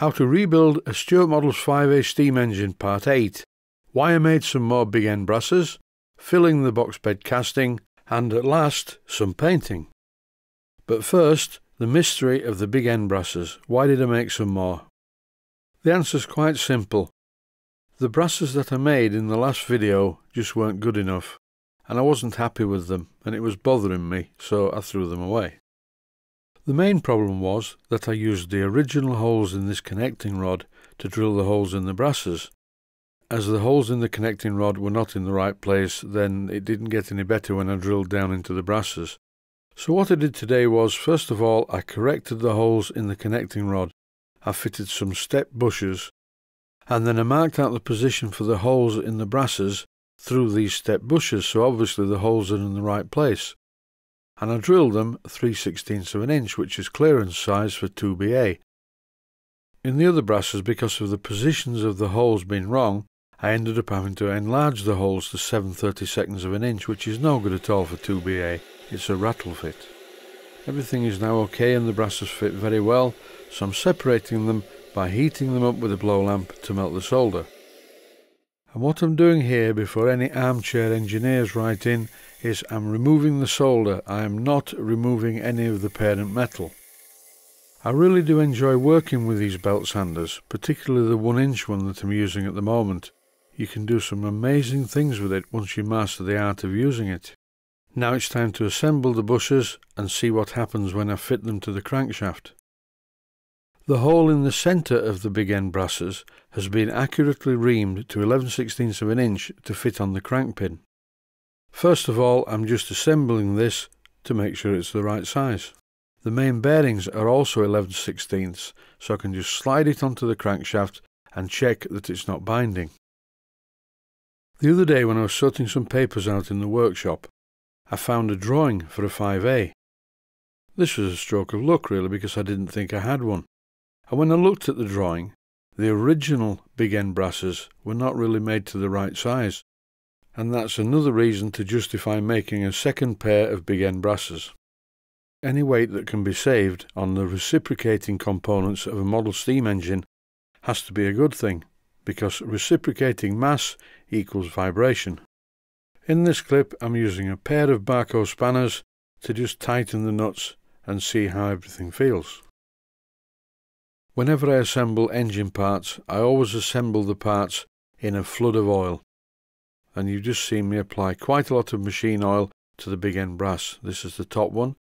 How to rebuild a Stuart Models 5A steam engine Part 8, why I made some more big end brasses, filling the box bed casting, and at last some painting. But first, the mystery of the big end brasses. Why did I make some more? The answer's quite simple. The brasses that I made in the last video just weren't good enough, and I wasn't happy with them, and it was bothering me, so I threw them away. The main problem was that I used the original holes in this connecting rod to drill the holes in the brasses. As the holes in the connecting rod were not in the right place, then it didn't get any better when I drilled down into the brasses. So what I did today was, first of all, I corrected the holes in the connecting rod. I fitted some step bushes, and then I marked out the position for the holes in the brasses through these step bushes, so obviously the holes are in the right place. And I drilled them 3 16ths of an inch, which is clearance size for 2BA. In the other brasses, because of the positions of the holes being wrong, I ended up having to enlarge the holes to 7 32nds of an inch, which is no good at all for 2BA. It's a rattle fit. Everything is now okay and the brasses fit very well, so I'm separating them by heating them up with a blow lamp to melt the solder. And what I'm doing here before any armchair engineers write in is I'm removing the solder, I am not removing any of the parent metal. I really do enjoy working with these belt sanders, particularly the 1 inch one that I'm using at the moment. You can do some amazing things with it once you master the art of using it. Now it's time to assemble the bushes and see what happens when I fit them to the crankshaft. The hole in the centre of the big end brasses has been accurately reamed to 11 16ths of an inch to fit on the crank pin. First of all I'm just assembling this to make sure it's the right size. The main bearings are also 11 16ths so I can just slide it onto the crankshaft and check that it's not binding. The other day when I was sorting some papers out in the workshop I found a drawing for a 5A. This was a stroke of luck really because I didn't think I had one. And when I looked at the drawing, the original big end brasses were not really made to the right size. And that's another reason to justify making a second pair of big end brasses. Any weight that can be saved on the reciprocating components of a model steam engine has to be a good thing, because reciprocating mass equals vibration. In this clip I'm using a pair of Bahco spanners to just tighten the nuts and see how everything feels. Whenever I assemble engine parts I always assemble the parts in a flood of oil and you've just seen me apply quite a lot of machine oil to the big end brass. This is the top one.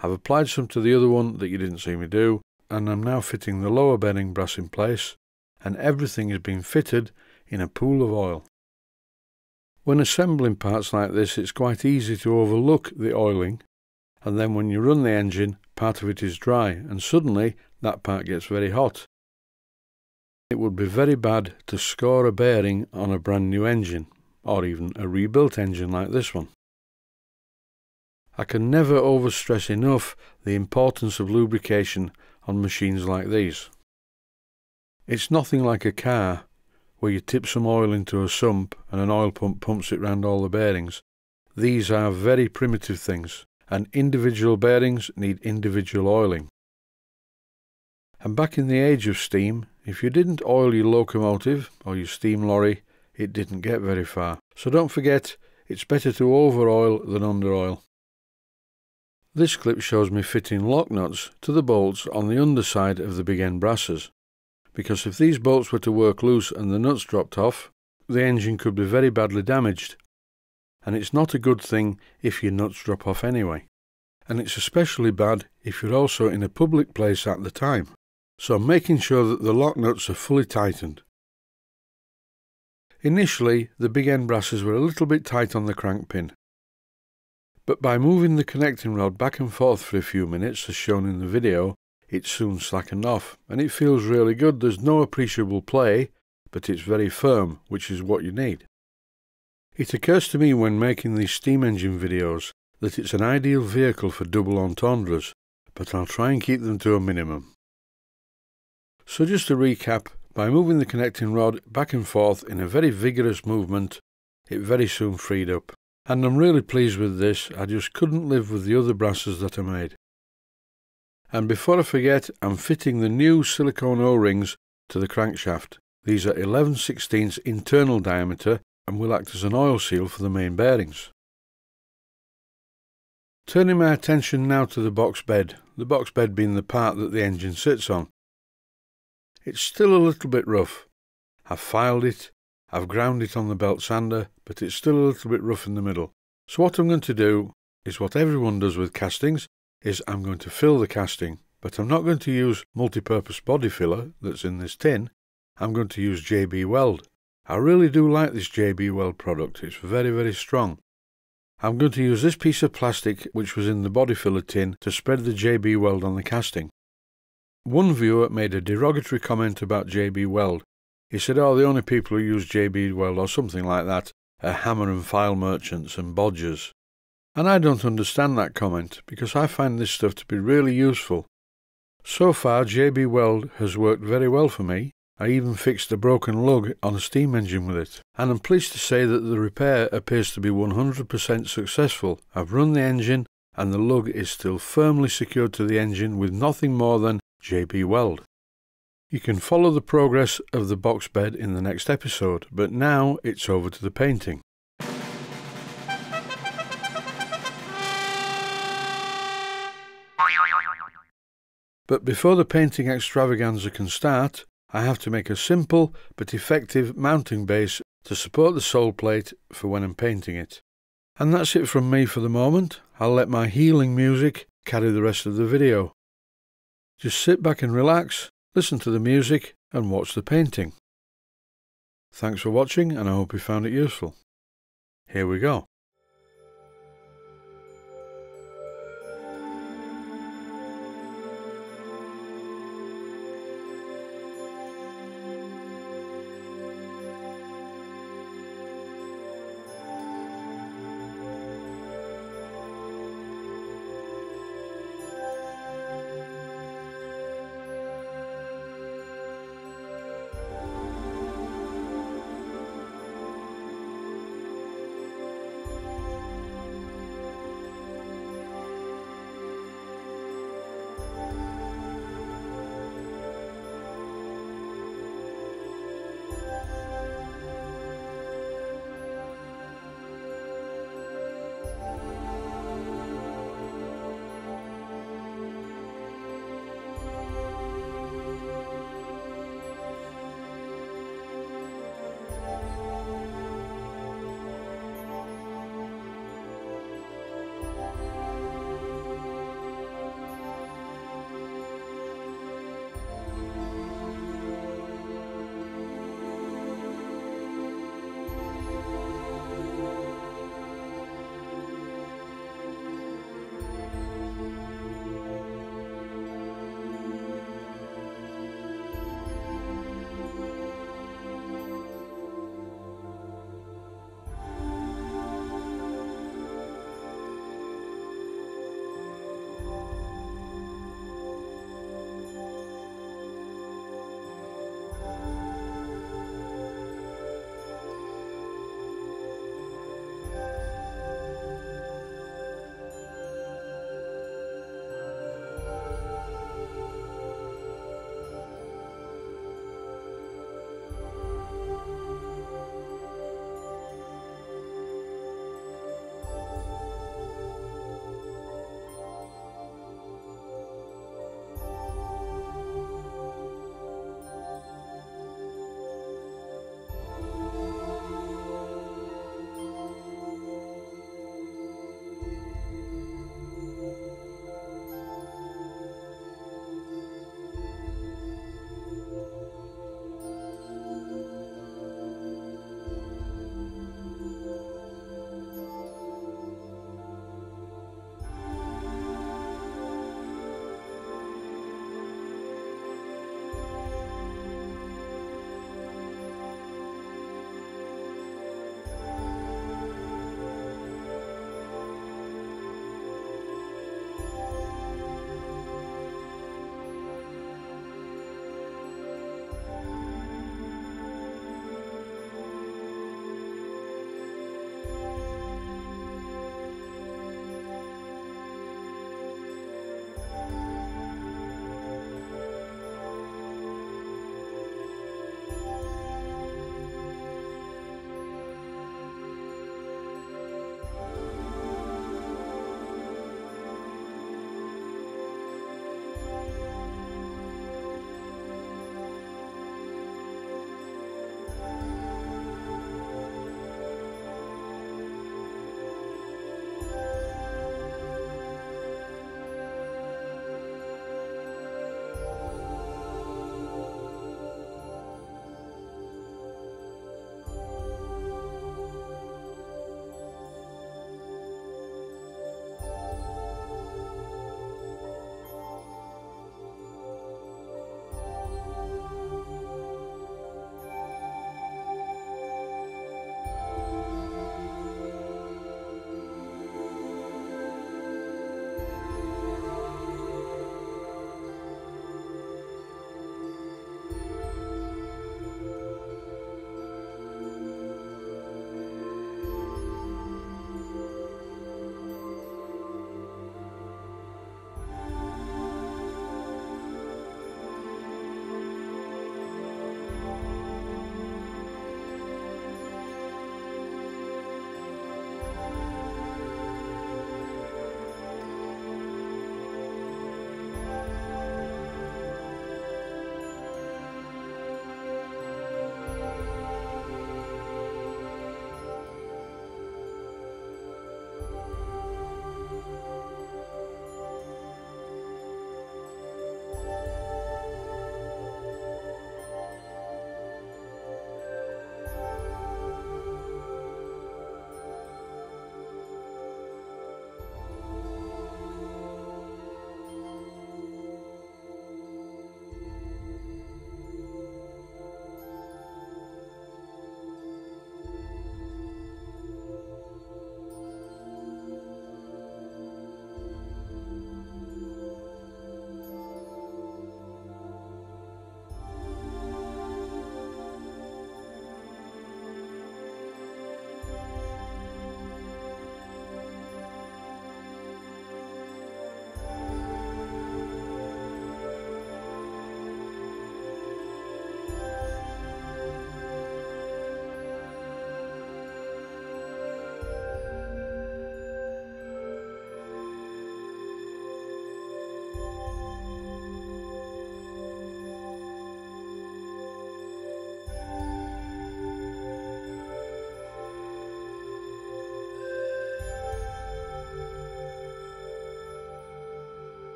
I've applied some to the other one that you didn't see me do and I'm now fitting the lower bearing brass in place and everything is being fitted in a pool of oil. When assembling parts like this it's quite easy to overlook the oiling and then when you run the engine part of it is dry and suddenly that part gets very hot. It would be very bad to score a bearing on a brand new engine or even a rebuilt engine like this one. I can never overstress enough the importance of lubrication on machines like these. It's nothing like a car where you tip some oil into a sump and an oil pump pumps it round all the bearings. These are very primitive things, and individual bearings need individual oiling. And back in the age of steam, if you didn't oil your locomotive or your steam lorry, it didn't get very far. So don't forget, it's better to over oil than under oil. This clip shows me fitting lock nuts to the bolts on the underside of the big end brasses because if these bolts were to work loose and the nuts dropped off, the engine could be very badly damaged. And it's not a good thing if your nuts drop off anyway. And it's especially bad if you're also in a public place at the time. So making sure that the lock nuts are fully tightened. Initially, the big end brasses were a little bit tight on the crank pin. But by moving the connecting rod back and forth for a few minutes, as shown in the video, it soon slackened off and it feels really good. There's no appreciable play, but it's very firm, which is what you need. It occurs to me when making these steam engine videos that it's an ideal vehicle for double entendres, but I'll try and keep them to a minimum. So just to recap, by moving the connecting rod back and forth in a very vigorous movement, it very soon freed up. And I'm really pleased with this, I just couldn't live with the other brasses that I made. And before I forget, I'm fitting the new silicone O-rings to the crankshaft. These are 11 16 internal diameter and will act as an oil seal for the main bearings. Turning my attention now to the box bed, the box bed being the part that the engine sits on. It's still a little bit rough. I've filed it, I've ground it on the belt sander, but it's still a little bit rough in the middle. So what I'm going to do is what everyone does with castings, is I'm going to fill the casting, but I'm not going to use multi-purpose body filler that's in this tin. I'm going to use JB Weld. I really do like this JB Weld product. It's very, very strong. I'm going to use this piece of plastic which was in the body filler tin to spread the JB Weld on the casting. One viewer made a derogatory comment about JB Weld. He said, oh, the only people who use JB Weld or something like that are hammer and file merchants and bodgers. And I don't understand that comment because I find this stuff to be really useful. So far, JB Weld has worked very well for me. I even fixed a broken lug on a steam engine with it, and I'm pleased to say that the repair appears to be 100% successful. I've run the engine, and the lug is still firmly secured to the engine with nothing more than JB Weld. You can follow the progress of the box bed in the next episode, but now it's over to the painting. But before the painting extravaganza can start, I have to make a simple but effective mounting base to support the sole plate for when I'm painting it. And that's it from me for the moment. I'll let my healing music carry the rest of the video. Just sit back and relax, listen to the music and watch the painting. Thanks for watching and I hope you found it useful. Here we go.